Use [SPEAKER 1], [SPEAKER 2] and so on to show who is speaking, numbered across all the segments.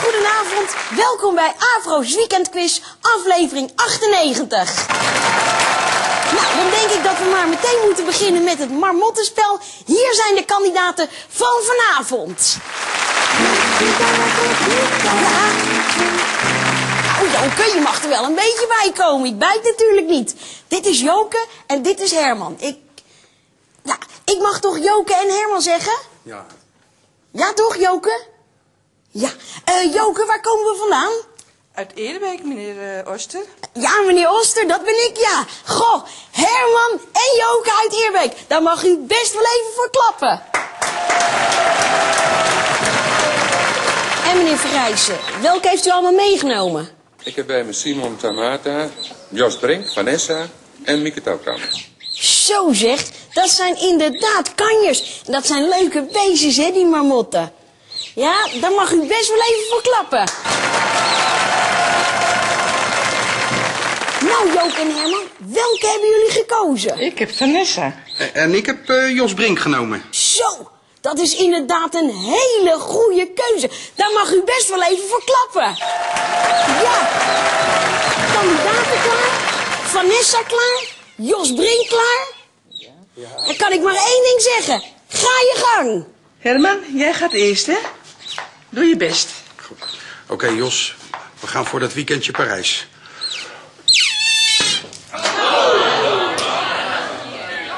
[SPEAKER 1] Goedenavond, welkom bij Afro's Weekendquiz, aflevering 98. Nou, dan denk ik dat we maar meteen moeten beginnen met het marmottenspel. Hier zijn de kandidaten van vanavond. Ja. Nou, Joke, je mag er wel een beetje bij komen. Ik bijt natuurlijk niet. Dit is Joke en dit is Herman. Ik... Ik mag toch Joke en Herman zeggen?
[SPEAKER 2] Ja.
[SPEAKER 1] Ja, toch, Joke? Ja. Eh Joke, waar komen we vandaan?
[SPEAKER 3] Uit Eerbeek, meneer eh, Oster.
[SPEAKER 1] Ja, meneer Oster, dat ben ik, ja. Goh, Herman en Joke uit Eerbeek. Daar mag u best wel even voor klappen. En meneer Verrijzen, welke heeft u allemaal meegenomen?
[SPEAKER 2] Ik heb bij me Simon Tamata, Jos Brink, Vanessa en Mieke Touwkamp.
[SPEAKER 1] Zo zeg, dat zijn inderdaad kanjers. Dat zijn leuke beestjes, hè, die marmotten. Ja, daar mag u best wel even voor klappen. Nou, Joke en Herman, welke hebben jullie gekozen?
[SPEAKER 3] Ik heb Vanessa.
[SPEAKER 4] En- En ik heb eh, Jos Brink genomen.
[SPEAKER 1] Zo, dat is inderdaad een hele goede keuze. Daar mag u best wel even voor klappen. Ja, kandidaten klaar, Vanessa klaar, Jos Brink klaar. Dan kan ik maar één ding zeggen. Ga je gang.
[SPEAKER 3] Herman, jij gaat eerst, hè? Doe je best.
[SPEAKER 4] Oké, Jos, we gaan voor dat weekendje Parijs.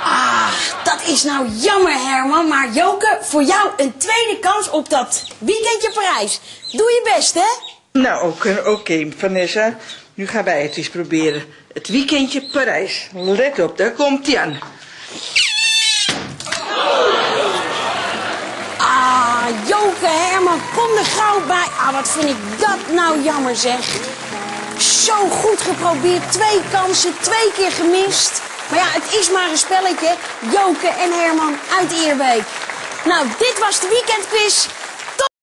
[SPEAKER 1] Ah, dat is nou jammer, Herman. Maar Joke, voor jou een tweede kans op dat weekendje Parijs. Doe je best, hè?
[SPEAKER 3] Nou, oké, oké, Vanessa. Nu gaan wij het eens proberen. Het weekendje Parijs. Let op, daar komt hij aan.
[SPEAKER 1] Ah, Joke, Herman, kom er gauw bij. Ah, wat vind ik dat nou jammer, zeg. Zo goed geprobeerd. Twee kansen, twee keer gemist. Maar ja, het is maar een spelletje. Joke en Herman uit Eerbeek. Nou, dit was de weekendquiz.